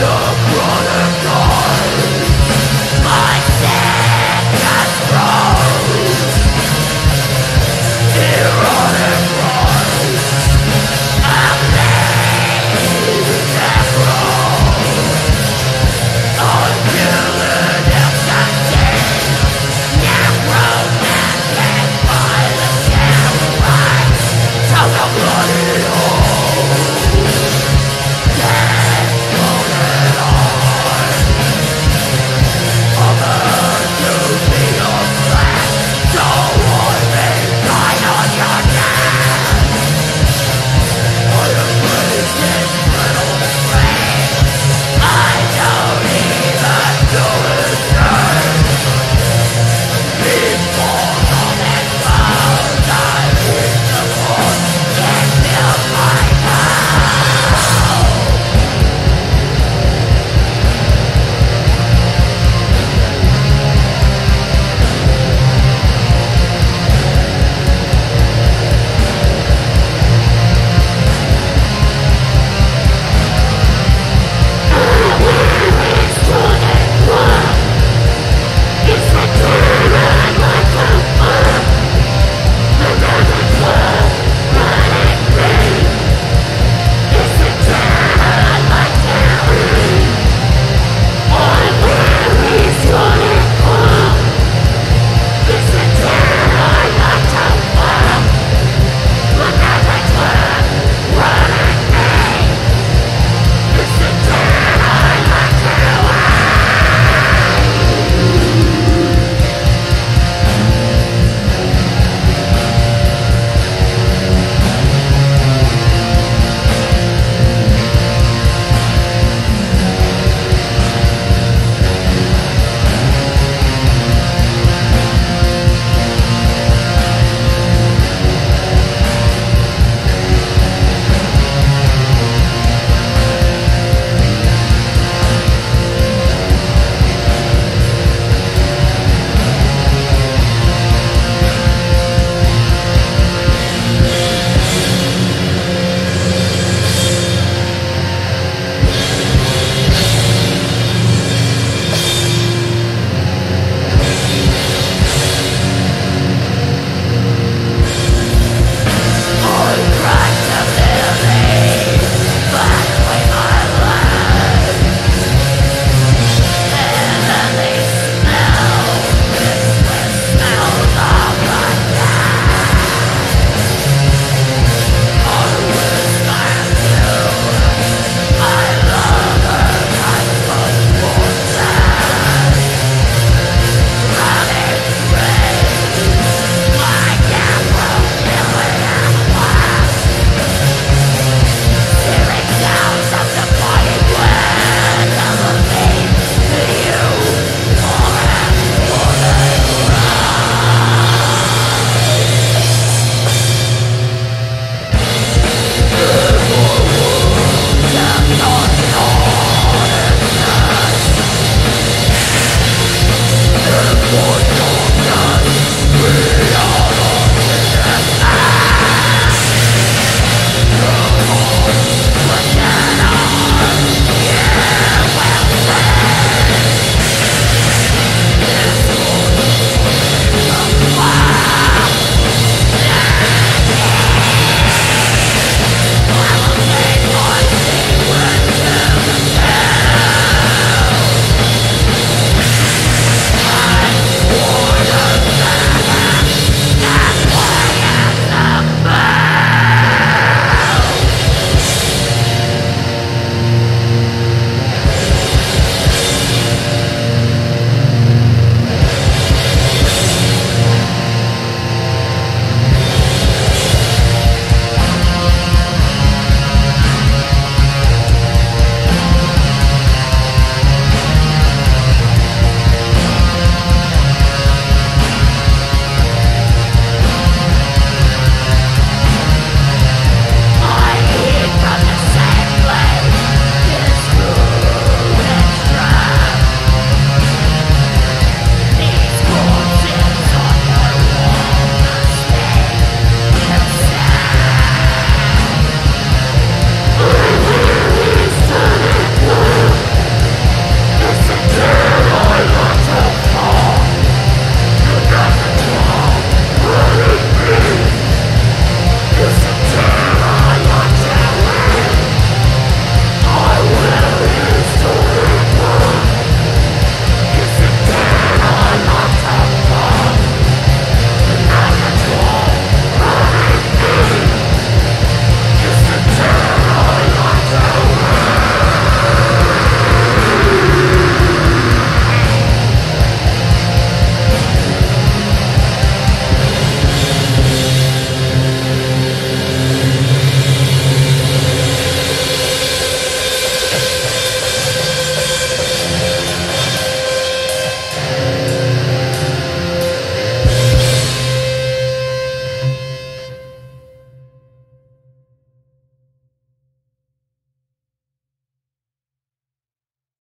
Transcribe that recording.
the